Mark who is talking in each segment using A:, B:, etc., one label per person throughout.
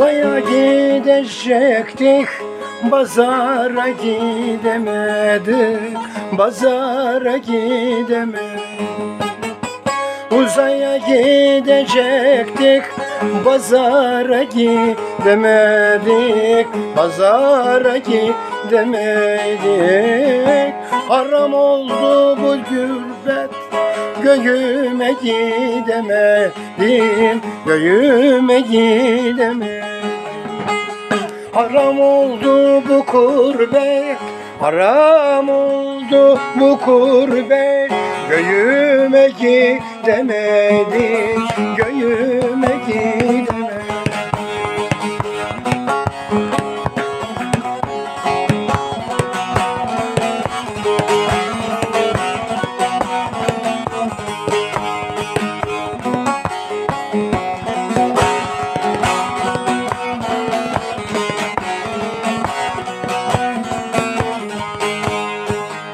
A: Uzaya gidecektik Pazara gidemedik Pazara gidemedik. Uzaya gidecektik Pazara gidemedik Pazara gidemedik. Haram oldu bu gürbet Göğüme gidemedim Göğüme gidemedim Haram oldu bu kurbet Haram oldu bu kurbet. Göğüme gidemedik Göğüme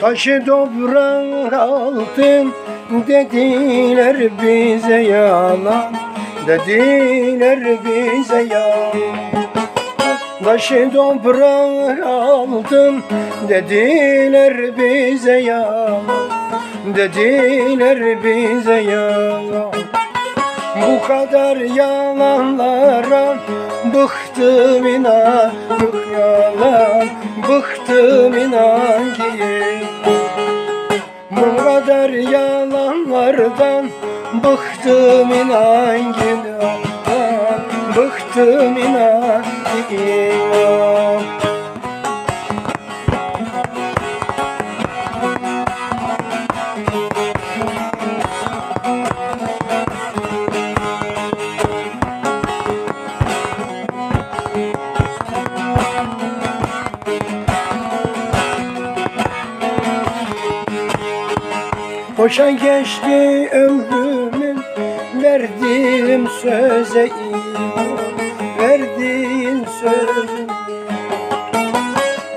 A: Taşı toprağın altın dediler bize yalan Dediler bize yalan. Taşı toprağın altın dediler bize yalan Dediler bize yalan. Bu kadar yalanlara bıktım inan Bık yalan bıktım inan ki. Bu kadar yalanlardan bıktım inan ki. Bıktım inan ki Boşa geçti ömrümün verdiğim söze iman Verdiğin sözüm.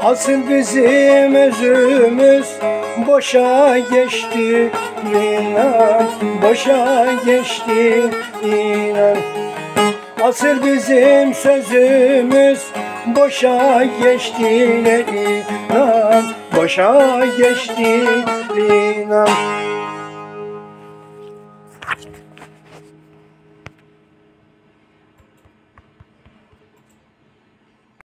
A: Asıl bizim özümüz boşa geçti inan Boşa geçti inan. Asıl bizim sözümüz boşa geçti inan Boşa geçti inan あっ。